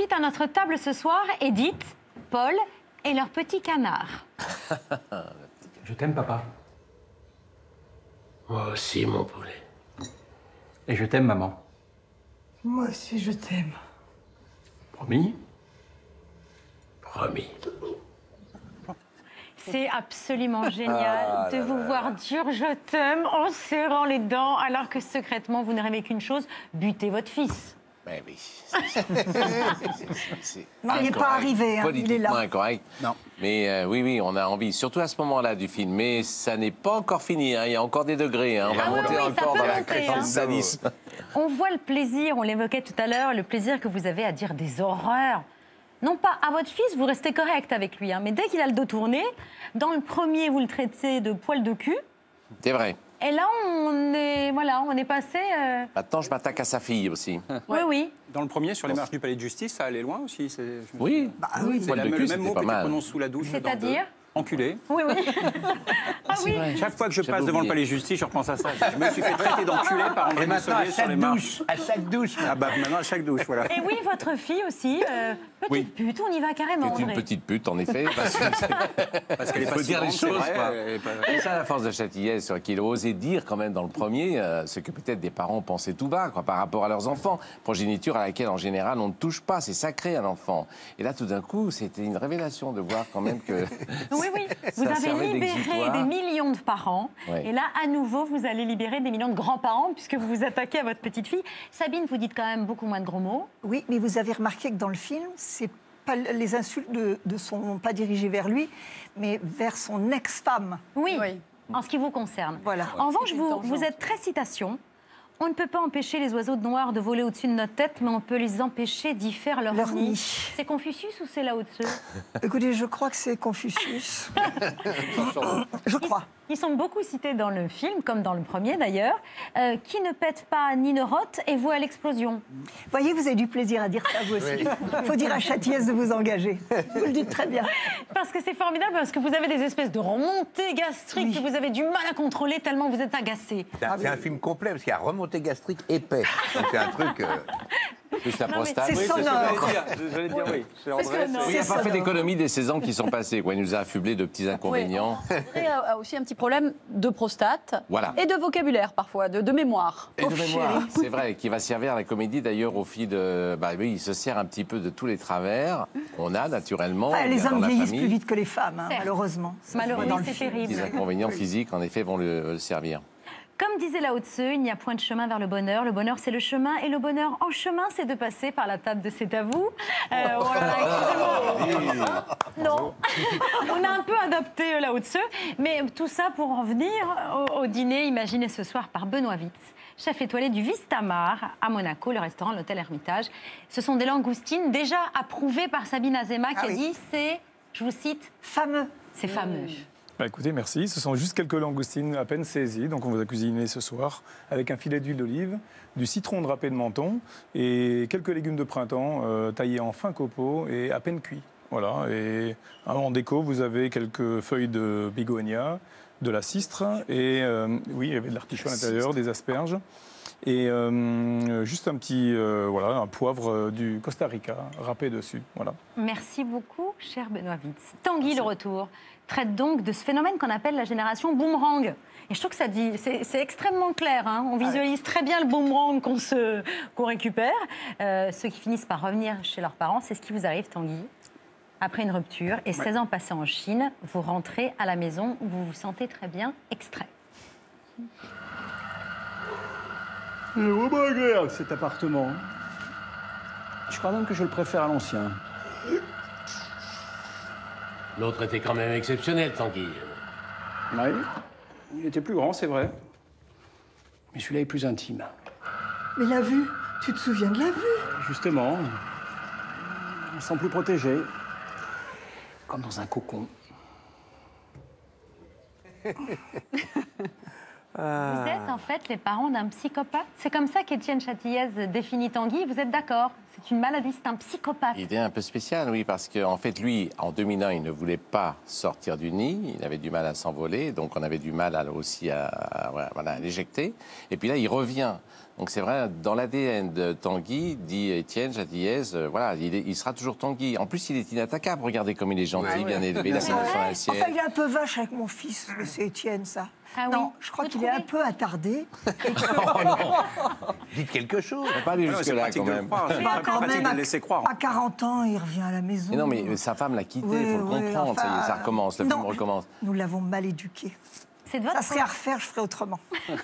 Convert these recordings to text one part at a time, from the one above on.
ensuite à notre table ce soir Edith, Paul et leur petit canard. Je t'aime, papa. Moi aussi, mon poulet. Et je t'aime, maman. Moi aussi, je t'aime. Promis? Promis. C'est absolument génial de vous voir dire je t'aime en serrant les dents alors que secrètement vous ne rêvez qu'une chose, buter votre fils. Ben oui. C'est Non, il n'est pas arrivé, hein, il est là. incorrect. Non. Mais euh, oui, oui, on a envie, surtout à ce moment-là du film. Mais ça n'est pas encore fini, hein, il y a encore des degrés. hein. On va Ah monter oui, encore dans la hein. sadisme. On voit le plaisir, on l'évoquait tout à l'heure, le plaisir que vous avez à dire des horreurs. Non pas à votre fils, vous restez correct avec lui, hein, mais dès qu'il a le dos tourné, dans le premier, vous le traitez de poil de cul. C'est vrai. Et là, on est, voilà, on est passé. euh, Maintenant, je m'attaque à sa fille aussi. Oui, oui. Dans le premier, sur les marches du palais de justice, ça allait loin aussi. Oui. Bah oui. C'est le même mot que tu prononces sous la douche. C'est-à-dire. Enculé. Oui, oui. ah oui. Chaque fois que je passe devant le palais de justice, je repense à ça. Je me suis fait traiter d'enculé par André Et maintenant, à Dussolier sur les chaque marches. douche, à chaque douche. Ah bah maintenant à chaque douche, voilà. Et oui, votre fille aussi, euh, petite Oui. pute, on y va carrément, C'est une petite pute, en effet. Parce qu'elle pas dire les choses, c'est ça la force de Châtillès, qu'il a osé dire quand même dans le premier euh, ce que peut-être des parents pensaient tout bas quoi, par rapport à leurs enfants. Progéniture à laquelle en général on ne touche pas, c'est sacré un enfant. Et là tout d'un coup c'était une révélation de voir quand même que... Oui, oui. Vous Ça avez libéré des millions de parents. Oui. Et là, à nouveau, vous allez libérer des millions de grands-parents puisque vous vous attaquez à votre petite fille. Sabine, vous dites quand même beaucoup moins de gros mots. Oui, mais vous avez remarqué que dans le film, c'est pas, les insultes ne de sont pas dirigées vers lui, mais vers son ex-femme. Oui, en ce qui vous concerne. Voilà. En revanche, vous, êtes très citation. On ne peut pas empêcher les oiseaux de noir de voler au-dessus de notre tête, mais on peut les empêcher d'y faire leur, Leur nid. nid. C'est Confucius ou c'est Lao Tzu? Écoutez, je crois que c'est Confucius. je crois. Ils sont beaucoup cités dans le film, comme dans le premier d'ailleurs. Euh, qui ne pète pas ni ne rote et voit à l'explosion. voyez, vous avez du plaisir à dire ça, vous aussi. Il faut dire à Châtillès de vous engager. Vous le dites très bien. Parce que c'est formidable, parce que vous avez des espèces de remontées gastriques Oui. que vous avez du mal à contrôler tellement vous êtes agacé. C'est un, un film complet parce qu'il y a remontée gastrique épais. C'est un truc. euh, Plus la mais prostate. c'est c'est sonore. j'allais dire. Oui. C'est c'est- il n'a C'est pas fait sonore. d'économie des 16 ans qui sont passés. Quoi. Il nous a affublé de petits inconvénients. André a a aussi un petit problème de prostate Voilà. et de vocabulaire parfois, de, de mémoire. Et de mémoire, c'est vrai, qui va servir à la comédie d'ailleurs au fil de. Bah oui, il se sert un petit peu de tous les travers qu'on a naturellement. Enfin, les hommes vieillissent famille. plus vite que les femmes, hein, malheureusement. Malheureusement, c'est terrible. Les inconvénients physiques, en effet, vont le, le servir. Comme disait Lao Tzu, il n'y a point de chemin vers le bonheur. Le bonheur, c'est le chemin. Et le bonheur en chemin, c'est de passer par la table de C'est à vous. Euh, voilà, excusez-moi. Non. On a un peu adapté euh, Lao Tzu. Mais tout ça pour en venir au, au dîner imaginé ce soir par Benoît Witz, chef étoilé du Vistamar à Monaco, le restaurant, l'hôtel Hermitage. Ce sont des langoustines déjà approuvées par Sabine Azema qui Ah a oui. dit c'est, je vous cite, Fameux. c'est fameux. Bah, écoutez, merci. Ce sont juste quelques langoustines à peine saisies, donc on vous a cuisiné ce soir avec un filet d'huile d'olive, du citron drapé de menton et quelques légumes de printemps euh, taillés en fin copeaux et à peine cuits. Voilà. Et hein, en déco, vous avez quelques feuilles de bigonia, de la cistre et euh, oui, il y avait de l'artichaut à l'intérieur, des asperges. Et euh, juste un petit euh, voilà, un poivre euh, du Costa Rica râpé dessus. Voilà. Merci beaucoup, cher Benoît Witz. Tanguy, le retour, traite donc de ce phénomène qu'on appelle la génération boomerang. Et je trouve que ça dit, c'est extrêmement clair. hein. On visualise très bien le boomerang qu'on se- qu'on récupère. Euh, ceux qui finissent par revenir chez leurs parents, c'est ce qui vous arrive, Tanguy. Après une rupture et 16 ans passés en Chine, vous rentrez à la maison où vous vous sentez très bien extrait. C'est vraiment agréable cet appartement. Je crois même que je le préfère à l'ancien. L'autre était quand même exceptionnel, Tanguy. Oui, il était plus grand, c'est vrai. Mais celui-là est plus intime. Mais la vue, tu te souviens de la vue? Justement, on sent plus protégé. Comme dans un cocon. Vous êtes en fait les parents d'un psychopathe. C'est comme ça qu'Étienne Châtillaise définit Tanguy. Vous êtes d'accord? C'est une maladie, c'est un psychopathe. Il est un peu spécial, oui, parce qu'en fait, lui, en 2001, il ne voulait pas sortir du nid, il avait du mal à s'envoler, donc on avait du mal à- aussi à, à- voilà, voilà, à l'éjecter. Et puis là, il revient. Donc c'est vrai, dans l'ADN de Tanguy, dit Étienne Châtillaise, euh, voilà, il, est- il sera toujours Tanguy. En plus, il est inattaquable. Regardez comme il est gentil, bien élevé, il a son assiette. Enfin, il est un peu vache avec mon fils, mais c'est Étienne, ça. Ah oui. non, je crois qu'il est un peu attardé. Dites quelque chose. On va pas aller jusque-là quand même. Pas quand pratique même, de à- le laisser croire. À 40 ans, il revient à la maison. Mais non, mais sa femme l'a quitté, il Oui, faut le oui, comprendre. ça enfin, recommence, le non. film recommence. Nous l'avons mal éduqué. C'est de votre Ça serait à refaire, je ferais autrement.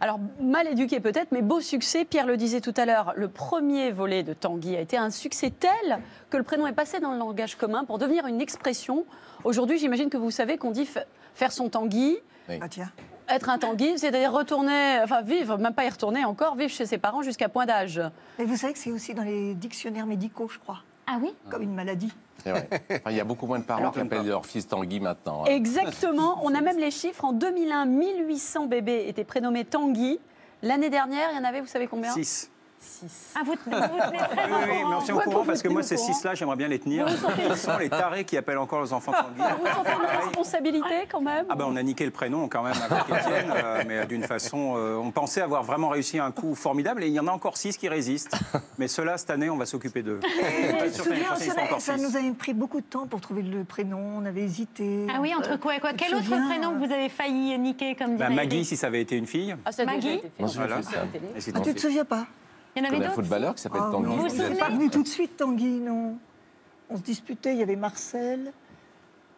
Alors, mal éduqué peut-être, mais beau succès. Pierre le disait tout à l'heure, le premier volet de Tanguy a été un succès tel que le prénom est passé dans le langage commun pour devenir une expression. Aujourd'hui, j'imagine que vous savez qu'on dit faire son Tanguy. Ah, tiens. Être un Tanguy, c'est-à-dire retourner, enfin vivre, même pas y retourner encore, vivre chez ses parents jusqu'à point d'âge. Et vous savez que c'est aussi dans les dictionnaires médicaux, je crois, Ah oui comme une maladie. C'est vrai. Enfin, il y a beaucoup moins de parents qui appellent leur fils Tanguy maintenant. hein. Exactement, on a même les chiffres. En 2001, 1800 bébés étaient prénommés Tanguy. L'année dernière, il y en avait, vous savez combien? 6. Six. Ah, vous, vous tenez très Oui, oui, mais on tient au courant vous parce que moi, ces courant. six-là, j'aimerais bien les tenir. Vous sentez- Ce sont les tarés qui appellent encore les enfants Tanguy. Vous sentez une responsabilité quand même Ah ben on a niqué le prénom quand même avec Étienne, euh, mais d'une façon, euh, on pensait avoir vraiment réussi un coup formidable et il y en a encore six qui résistent. Mais ceux-là, cette année, on va s'occuper d'eux. Je souviens, ça, seront encore ça six. nous avait pris beaucoup de temps pour trouver le prénom. On avait hésité. Ah oui, entre quoi et quoi Quel autre souviens, prénom que vous avez failli niquer comme Bah, dirait Maggie, Eric si ça avait été une fille. Ah, ça a déjà Maggie été fait. Voilà. Et c'est Ah, tu te souviens pas Il y en avait Comme un d'autres footballeur qui s'appelle Ah, Tanguy. Vous vous Vous n'êtes souvenez pas venu tout de suite, Tanguy, non? On se disputait, il y avait Marcel.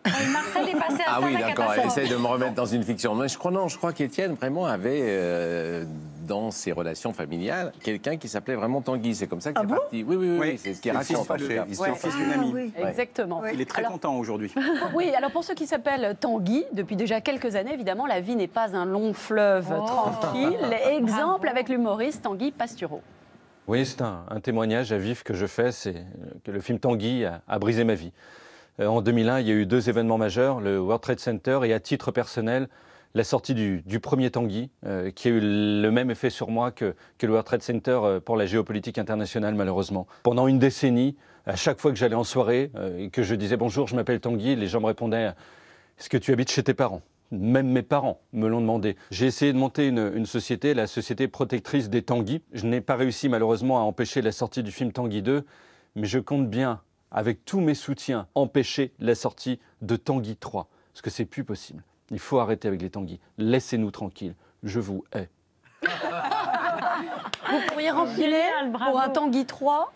Ah, Marcel est passé à Ah oui, la d'accord, catastrophe. essaye de me remettre dans une fiction. Mais je crois, non, je crois qu'Étienne vraiment avait euh, dans ses relations familiales quelqu'un qui s'appelait vraiment Tanguy. C'est comme ça que Ah c'est bon? parti. Oui, oui, oui, Oui, oui, c'est ce qui est c'est le fils raconté. en tout de- cas. il c'est le fils d'une Ah, amie. oui. Exactement. Il est très Alors, content aujourd'hui. Oui, alors pour ceux qui s'appellent Tanguy, depuis déjà quelques années, évidemment, la vie n'est pas un long fleuve Oh. tranquille. Exemple avec l'humoriste Tanguy Pastureau. Oui, c'est un, témoignage à vif que je fais, c'est euh, que le film Tanguy a, brisé ma vie. Euh, en 2001, il y a eu deux événements majeurs, le World Trade Center et à titre personnel, la sortie du, premier Tanguy, euh, qui a eu le même effet sur moi que, le World Trade Center pour la géopolitique internationale, malheureusement. Pendant une décennie, à chaque fois que j'allais en soirée et que je disais bonjour, je m'appelle Tanguy, les gens me répondaient est-ce que tu habites chez tes parents? Même mes parents me l'ont demandé. J'ai essayé de monter une, une société, la société protectrice des Tanguy. Je n'ai pas réussi malheureusement à empêcher la sortie du film Tanguy 2, mais je compte bien, avec tous mes soutiens, empêcher la sortie de Tanguy 3. Parce que c'est plus possible. Il faut arrêter avec les Tanguy. Laissez-nous tranquilles. Je vous hais. Vous pourriez bravo. pour un Tanguy 3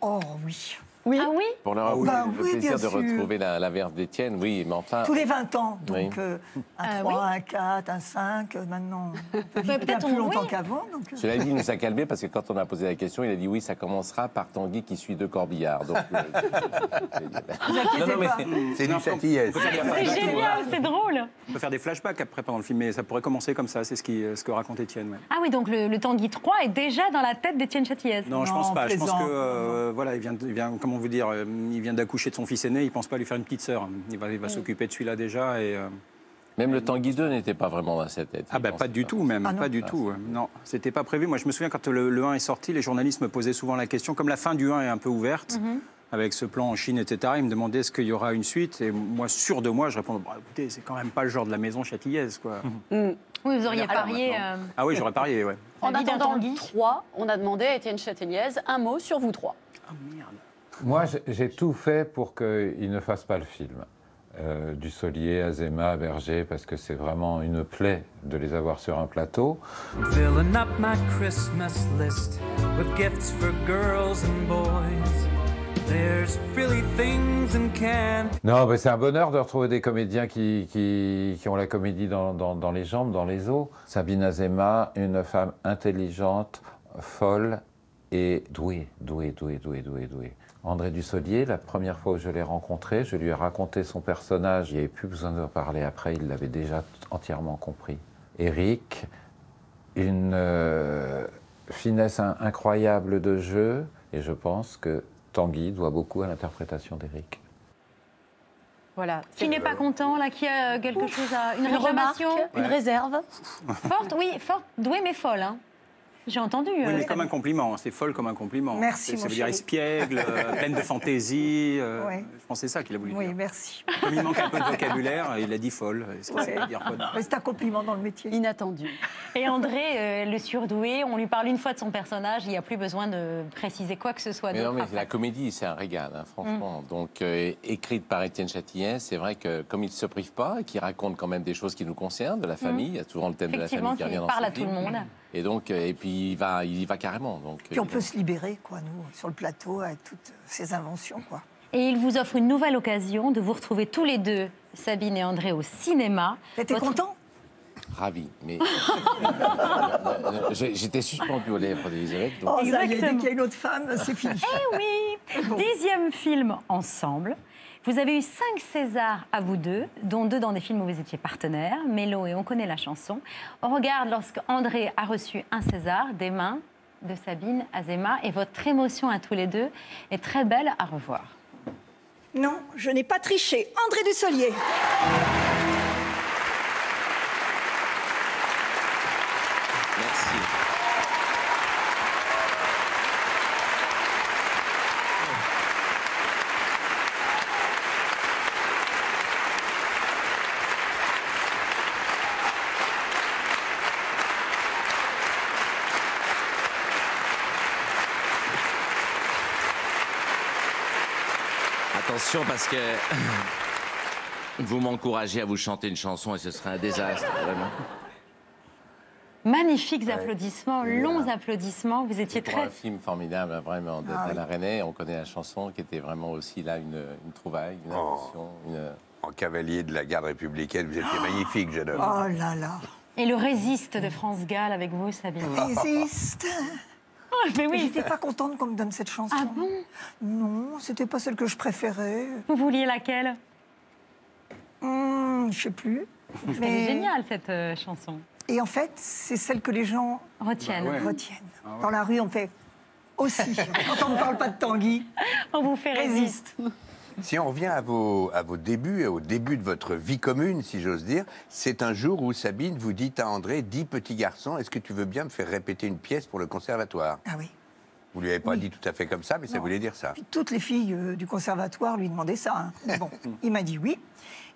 Oh oui. Oui. Ah oui Pour le, Ah oui. Bah le oui, plaisir de retrouver la, la verve d'Étienne, oui, mais enfin. Tous les 20 ans. Donc Oui. euh, un Ah 3, un 4, un 5, euh, maintenant. Peut-être plus on- longtemps oui. qu'avant. Donc, euh, Cela dit, il nous a calmé parce que quand on a posé la question, il a dit oui, ça commencera par Tanguy qui suit de Corbillard. Donc, euh, vous inquiétez non, mais- pas. C'est du Châtillès. C'est génial, c'est drôle. On peut faire des flashbacks après pendant le film, mais ça pourrait commencer comme ça, c'est ce, qui, ce que raconte Étienne. ouais. Ah oui, donc le, le Tanguy 3 est déjà dans la tête d'Étienne Châtillaise. Non, je Non, pense pas. Je pense que euh, voilà, il vient, il vient, comment vous dire, euh, il vient d'accoucher de son fils aîné. Il pense pas lui faire une petite sœur. Il va, il va s'occuper de celui-là déjà. Et euh, Même le Tanguy 2 n'était pas vraiment dans sa tête. ah ben pas du tout même, Ah non. pas du tout. euh, Non, c'était pas prévu. Moi, je me souviens quand le, le 1 est sorti, les journalistes me posaient souvent la question, comme la fin du 1 est un peu ouverte. Avec ce plan en Chine, etc., ils me demandaient est-ce qu'il y aura une suite? Et moi, sûr de moi, je répondais bah, écoutez, c'est quand même pas le genre de la maison châtillaise. Quoi. Oui, vous auriez Alors, parié. euh, Ah oui, j'aurais parié, ouais. En attendant Tanguy. le 3, on a demandé à Étienne Châteliez un mot sur vous trois. Ah merde. Moi, j'ai- tout fait pour qu'il ne fasse pas le film. Euh, du Solier, Azéma, Berger, parce que c'est vraiment une plaie de les avoir sur un plateau. Filling up my Christmas list with gifts for girls and boys. There's really things in can. Non, mais c'est un bonheur de retrouver des comédiens qui, qui, qui ont la comédie dans, dans- dans les jambes, dans les os. Sabine Azéma, une femme intelligente, folle et douée, douée, douée, douée, douée, douée. André Dussolier, la première fois où je l'ai rencontré, je lui ai raconté son personnage. Il n'y avait plus besoin de parler après, il l'avait déjà entièrement compris. Eric, une euh, finesse in- incroyable de jeu, et je pense que Tanguy doit beaucoup à l'interprétation d'Eric. Voilà. Qui n'est pas content, là, qui a quelque chose à. Une, Une remarque, une réserve. Forte, oui, forte, douée mais folle. hein. J'ai entendu. Oui, euh, mais comme un compliment, c'est folle comme un compliment. Merci, mon Ça veut dire espiègle, euh, pleine de fantaisie. euh, Ouais. Je pense que c'est ça qu'il a voulu Oui, dire. merci. Comme il manque un peu de vocabulaire, il a dit folle. Ouais. C'est un compliment dans le métier. Inattendu. Et André, euh, le surdoué, on lui parle une fois de son personnage, il n'y a plus besoin de préciser quoi que ce soit Mais non, mais après. la comédie, c'est un régal, hein, franchement. Mm. Donc, euh, écrite par Étienne Châtillon, c'est vrai que comme il ne se prive pas, et qu'il raconte quand même des choses qui nous concernent, de la famille, il y a souvent le thème de la Mm. Famille qui revient dans parle à tout le monde. Et donc, euh, et puis il va, il y va carrément. Donc, Puis on euh, peut se libérer, quoi, nous, sur le plateau, avec toutes ces inventions, quoi. Et il vous offre une nouvelle occasion de vous retrouver tous les deux, Sabine et André, au cinéma. T'es Votre- content? Ravi. Mais j'étais suspendu aux lèvres d'Elisabeth. donc- Oh, ça y est, dès Exactement. qu'il y a une autre femme, c'est fini. Eh oui Dixième film ensemble. Vous avez eu cinq Césars à vous deux, dont deux dans des films où vous étiez partenaires, Mélo et On connaît la chanson. On regarde lorsque André a reçu un César des mains de Sabine Azema et votre émotion à tous les deux est très belle à revoir. Non, je n'ai pas triché. André Dussolier. Merci. Parce que vous m'encouragez à vous chanter une chanson et ce serait un désastre, vraiment. Magnifiques applaudissements, longs applaudissements. Vous étiez très. un film formidable, hein, vraiment, de Ah Dana René. On connaît la chanson qui était vraiment aussi là une, une trouvaille, une invention. une- En cavalier de la garde républicaine, vous étiez magnifique, jeune homme. Oh là là. Et le résiste de France Gall avec vous, Sabine. Résiste. mais oui, J'étais pas contente qu'on me donne cette chanson. Ah bon? Non, c'était pas celle que je préférais. Vous vouliez laquelle? Hmm, je sais plus. C'était Mais- génial cette euh, chanson. Et en fait, c'est celle que les gens Retiennent. Bah ouais. retiennent. Dans la rue, on fait aussi. Quand on ne parle pas de Tanguy, On vous fait résiste. résiste. Si on revient à vos, à vos débuts, et au début de votre vie commune, si j'ose dire, c'est un jour où Sabine vous dit à André, dis petit garçon, est-ce que tu veux bien me faire répéter une pièce pour le conservatoire? Ah oui. Vous lui avez pas Oui. dit tout à fait comme ça, mais ça voulait dire ça. Puis toutes les filles euh, du conservatoire lui demandaient ça. hein. Bon, il m'a dit oui.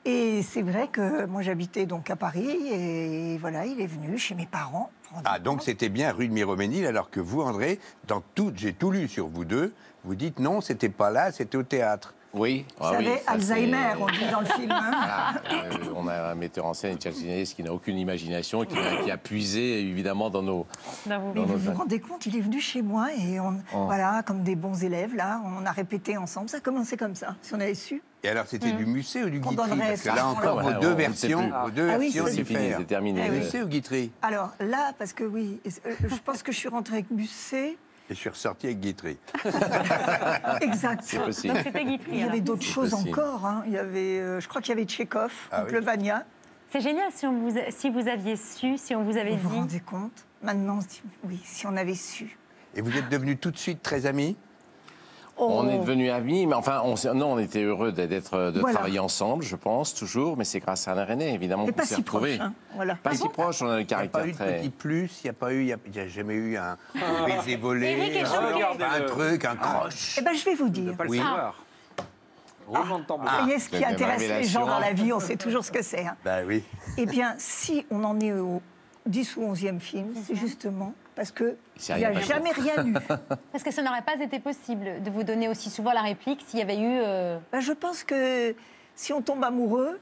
Et c'est vrai que moi j'habitais donc à Paris et voilà, il est venu chez mes parents. Ah, donc c'était bien rue de Miroménil, alors que vous, André, dans tout, j'ai tout lu sur vous deux, vous dites non, c'était pas là, c'était au théâtre. Oui, Vous ah oui, savez, Alzheimer, on dit dans le film. hein. Ah, euh, on a un metteur en scène, Charles qui n'a aucune imagination, qui a, qui a puisé évidemment dans nos. Dans vos- Mais dans vous nos- vous rendez compte, il est venu chez moi et on, Oh. voilà, comme des bons élèves, là, on a répété ensemble. Ça a commencé comme ça, si on avait su. Et alors, c'était du Musset ou du On Guitry donnerait Parce que là encore, Ouais, vos deux versions, vos deux Ah oui, versions c'est C'est fini, c'est terminé. Eh oui. Musset ou Guitry Alors là, parce que oui, euh, je pense que je suis rentrée avec Musset. Et je suis ressorti avec Guitry. Exact. C'est possible. Donc c'était Guitry. Il y avait d'autres choses possible. encore. hein. Il y avait, euh, je crois qu'il y avait Tchekhov, Ah oui. Vania. C'est génial si, on vous, a- si vous aviez su, si on vous avait Vous vous dit. rendez compte? Maintenant, on se dit, oui, si on avait su. Et vous êtes devenus tout de suite très amis? On est Oh. devenus amis, mais enfin, on, non, on était heureux d'être, de Voilà. travailler ensemble, je pense, toujours, mais c'est grâce à Alain René, évidemment, qu'on pas s'est si proche. retrouvés. hein. Voilà. Pas si proche, on a le Il n'y a pas caractère eu de très. petit plus, il n'y a pas eu, il y a, jamais eu un baiser volé, est un, truc, un croche. Eh ben, je vais vous dire. pas Oui. Roulement de tambour. Vous voyez, ce qui intéresse les gens dans la vie, on sait toujours ce que c'est. hein. Ben oui. Eh bien, si on en est au 10 ou 11e film, c'est justement parce qu'il n'y a jamais rien eu. Parce que ça n'aurait pas été possible de vous donner aussi souvent la réplique s'il y avait eu. euh, Ben, je pense que si on tombe amoureux,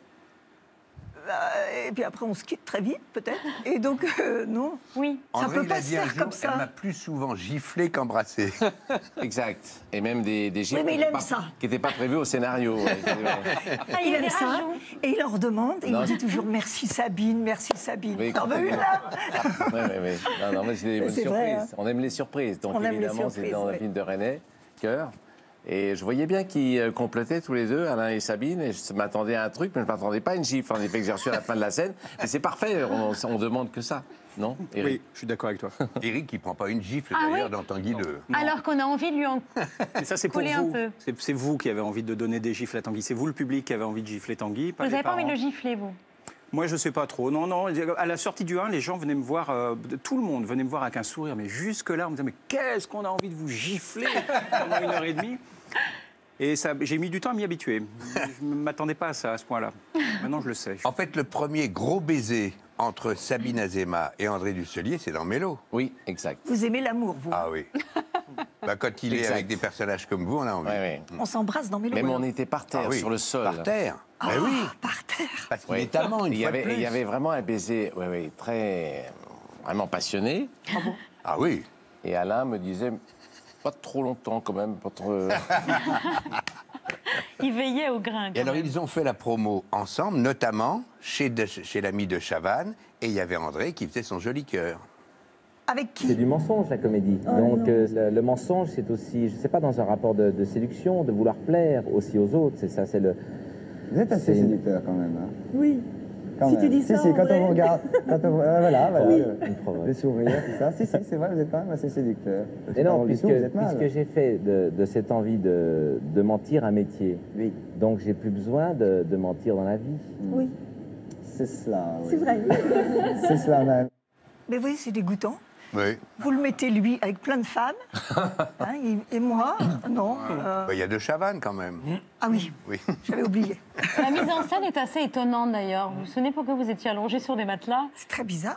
et puis après on se quitte très vite peut-être, et donc euh, non, Oui. ça André, peut pas a se faire jour, comme elle m'a ça. plus souvent giflé qu'embrassé. Exact. Et même des, des gifles Oui, mais qui il n'étaient aime pas, ça. qui n'étaient pas prévus au scénario. Ah, Il aime des ça, et il leur demande, et il Non. dit toujours merci Sabine, merci Sabine. Oui, T'en veux une là Ouais, ouais, ouais. Non, non, mais c'est des bonnes C'est vrai, surprises. On aime les surprises. Donc On évidemment, c'est dans le oui. film de René, Cœur. Et je voyais bien qu'ils euh, complétaient tous les deux, Alain et Sabine, et je m'attendais à un truc, mais je ne m'attendais pas à une gifle, en effet, que j'ai reçu à la fin de la scène. Mais c'est parfait, on, on demande que ça, non Oui, Eric je suis d'accord avec toi. Eric, il prend pas une gifle Ah d'ailleurs oui dans Tanguy 2. Alors qu'on a envie de lui en. Mais ça, c'est pour Coller un vous. peu. C'est vous qui avez envie de donner des gifles à Tanguy. C'est vous le public qui avez envie de gifler Tanguy, pas Vous n'avez pas envie de le gifler, vous? Moi, je ne sais pas trop. Non, non. À la sortie du 1, les gens venaient me voir, euh, tout le monde venait me voir avec un sourire, mais jusque-là, on me disait Mais qu'est-ce qu'on a envie de vous gifler pendant une heure et demie? Et ça, j'ai mis du temps à m'y habituer. Je ne m'attendais pas à ça, à ce point-là. Maintenant, je le sais. En fait, le premier gros baiser entre Sabine Azema et André Dusselier, c'est dans Mélo. Oui, exact. Vous aimez l'amour, vous Ah oui. Bah, quand il est Exact. avec des personnages comme vous, on a envie. On s'embrasse dans Mélo. Même on était par terre, Ah oui, sur le sol. Par terre. Ah, Ben oui, par terre. parce qu'il Oui. est amant, une il y fois avait, de plus. Il y avait vraiment un baiser ouais, ouais, très. vraiment passionné. Ah oui. Et Alain me disait pas trop longtemps quand même. Pas trop... Il veillait au grain. Et alors, même. ils ont fait la promo ensemble, notamment chez, de- chez l'ami de Chavannes, et il y avait André qui faisait son joli cœur. Avec C'est qui du mensonge, la comédie. Donc, euh, le, le mensonge, c'est aussi, je sais pas, dans un rapport de, de séduction, de vouloir plaire aussi aux autres. C'est ça, c'est le. Vous êtes assez séducteur quand même. hein. Oui. Quand Si même. tu dis si, ça, Si, en quand vrai. on vous regarde. Quand on, euh, voilà, voilà. Oui. le, sourire, tout ça. Si, si, c'est vrai, vous êtes quand même assez séducteur. Et non, puisque, puisque j'ai fait de, de cette envie de, de mentir un métier. Oui. Donc, j'ai plus besoin de, de mentir dans la vie. Oui. C'est cela. oui. C'est vrai. C'est cela même. Mais vous voyez, c'est dégoûtant. Oui. Vous le mettez, lui, avec plein de femmes. Hein, et- et moi, non. euh, Bah, Il y a de Chavannes quand même. Ah oui, Oui. j'avais oublié. La mise en scène est assez étonnante d'ailleurs. Vous vous souvenez pourquoi vous étiez allongé sur des matelas? C'est très bizarre.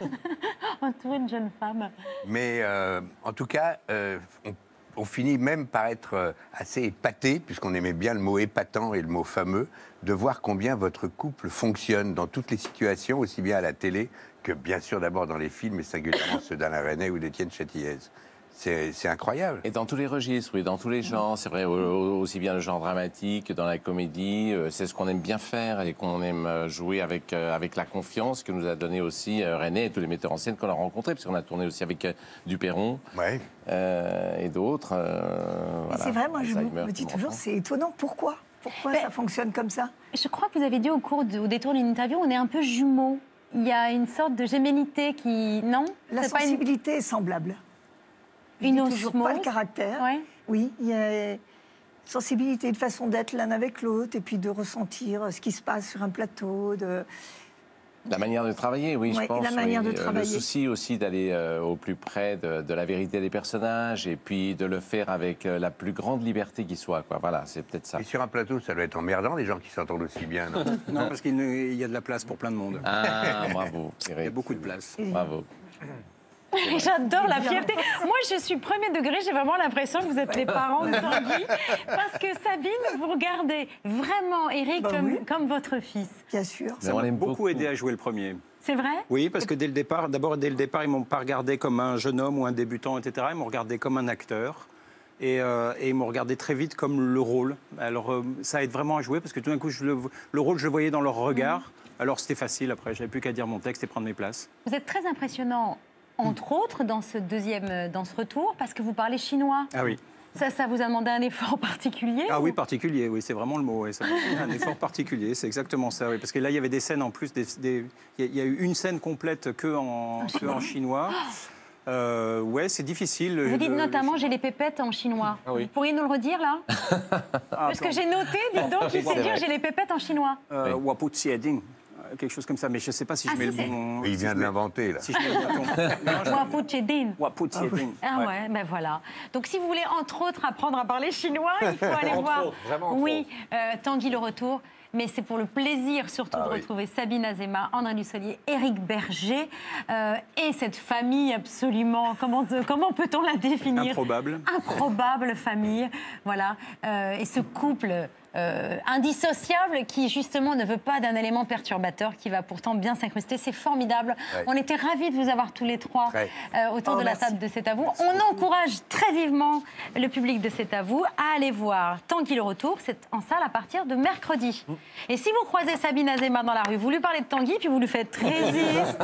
entouré de jeunes femmes Mais euh, en tout cas, euh, on, on finit même par être assez épaté, puisqu'on aimait bien le mot épatant et le mot fameux, de voir combien votre couple fonctionne dans toutes les situations, aussi bien à la télé que bien sûr d'abord dans les films, et singulièrement ceux d'Alain René ou d'Étienne Châtillaise. C'est incroyable. Et dans tous les registres, oui, dans tous les genres. C'est vrai, au- au- aussi bien le genre dramatique que dans la comédie. euh, C'est ce qu'on aime bien faire et qu'on aime euh, jouer avec, euh, avec la confiance que nous a donné aussi René et tous les metteurs en scène qu'on a rencontrés, parce qu'on a tourné aussi avec Duperron Ouais. euh, et d'autres. euh, voilà. c'est vrai, moi, je me dis toujours, c'est étonnant. Pourquoi? Pourquoi ça fonctionne comme ça? Je crois que vous avez dit au cours de- au détour d'une interview, on est un peu jumeaux. Il y a une sorte de gémellité qui. Non? La pas une- sensibilité est semblable. Je Une dis toujours pas osmose le caractère. Ouais. Oui, il y a une sensibilité, de façon d'être l'un avec l'autre, et puis de ressentir ce qui se passe sur un plateau. De... La manière de travailler, oui, Ouais, je pense. la manière oui. de Euh, travailler. Le souci aussi d'aller euh, au plus près de, de la vérité des personnages et puis de le faire avec euh, la plus grande liberté qui soit. Quoi. Voilà, c'est peut-être ça. Et sur un plateau, ça doit être emmerdant, les gens qui s'entendent aussi bien, non? Non, parce qu'il y a de la place pour plein de monde. Ah, bravo, Il y a beaucoup de place. Bravo. J'adore la fierté. Moi, je suis premier degré. J'ai vraiment l'impression que vous êtes les parents de Tanguy. Parce que Sabine, vous regardez vraiment Eric Bah comme, oui. comme votre fils. Bien sûr. On m'a beaucoup, beaucoup. aidé à jouer le premier. C'est vrai? Oui, parce que dès le départ, d'abord dès le départ, ils m'ont pas regardé comme un jeune homme ou un débutant, etc. Ils m'ont regardé comme un acteur. Et, euh, et ils m'ont regardé très vite comme le rôle. Alors euh, ça aide vraiment à jouer parce que tout d'un coup, je le, le rôle, je le voyais dans leur regard. Alors c'était facile après, j'avais plus qu'à dire mon texte et prendre mes places. Vous êtes très impressionnant, entre autres, dans ce deuxième, euh, dans ce retour, parce que vous parlez chinois. Ah oui. Ça, ça vous a demandé un effort particulier Ah ou- oui, particulier, oui, c'est vraiment le mot. oui, ça un effort particulier, c'est exactement ça. Oui, parce que là, il y avait des scènes en plus. des- des- Il y, a- eu une scène complète que en, que en chinois. Euh, ouais, c'est difficile. Vous dites Le- notamment j'ai les pépettes en chinois. Ah oui. Vous pourriez nous le redire là Ah, Parce que j'ai noté, dites donc, il C'est sait dire j'ai les pépettes en chinois. Euh, euh, quelque chose comme ça, mais je ne sais pas si Ah, je mets si, le bon. Il vient de mets- l'inventer, là. Si je mets le bâton. Non, je- Wapu Chedin. Wapu Tsieding. Ah ouais. ouais, ben voilà. Donc si vous voulez entre autres apprendre à parler chinois, il faut aller Entre voir. autres, vraiment entre oui, euh, Tanguy le retour. Mais c'est pour le plaisir surtout Ah de oui. retrouver Sabine Azema, André Dussolier, Éric Berger euh, et cette famille absolument. Comment, comment peut-on la définir? Improbable. improbable famille, voilà, Euh, et ce couple euh, indissociable qui justement ne veut pas d'un élément perturbateur qui va pourtant bien s'incruster. C'est formidable. Ouais. On était ravis de vous avoir tous les trois euh, autour Oh, de la table de C'est à vous. On encourage très vivement le public de C'est à vous à aller voir Tanguy le retour. C'est en salle à partir de mercredi. Et si vous croisez Sabine Azema dans la rue, vous lui parlez de Tanguy puis vous lui faites résiste.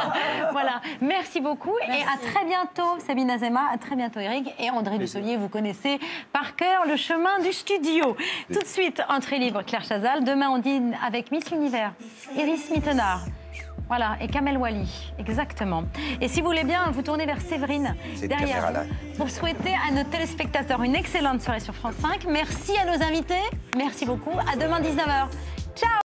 voilà. Merci beaucoup et à très bientôt Sabine Azema, à très bientôt Eric et André Dussolier. Vous connaissez par cœur le chemin du studio. Tout de suite, entrée libre Claire Chazal. Demain, on dîne avec Miss Univers, Iris Mittenard. Voilà, et Kamel Wally, exactement. Et si vous voulez bien, vous tournez vers Séverine, derrière vous, pour souhaiter à nos téléspectateurs une excellente soirée sur France 5. Merci à nos invités, merci beaucoup. À demain 19h. Ciao